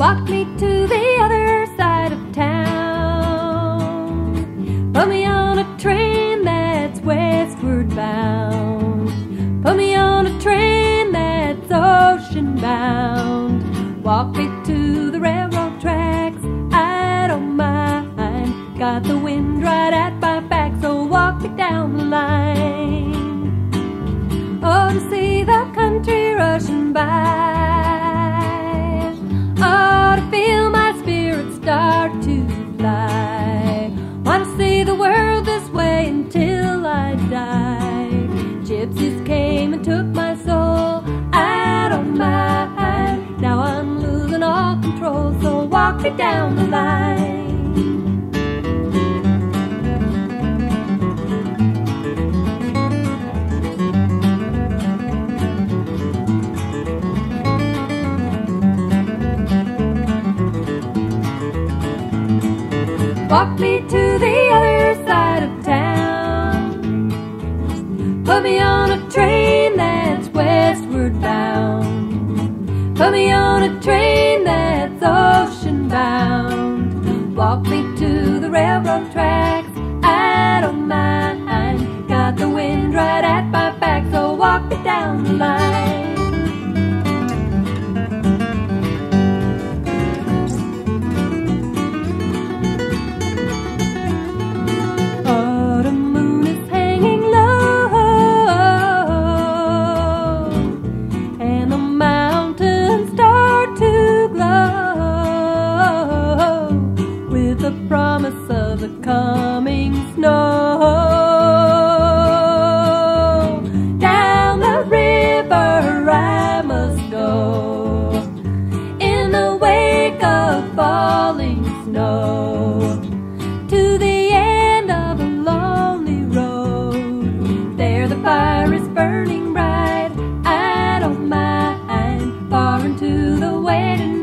Walk me to the other side of town. Put me on a train that's westward bound. Put me on a train that's ocean bound. Walk me to the railroad tracks. I don't mind. Got the wind right at my back, so walk me down the line. Oh, to see the country rushing by. Gypsies came and took my soul. I don't mind. Now I'm losing all control, so walk me down the line. Walk me to the Put me on a train that's westward bound. Put me on a train that's ocean bound. Walk me to the railroad tracks. I don't mind. Got the wind right at my back, so walk me down the line. Promise of the coming snow. Down the river I must go in the wake of falling snow to the end of a lonely road. There the fire is burning bright. I don't mind far into the way tonight.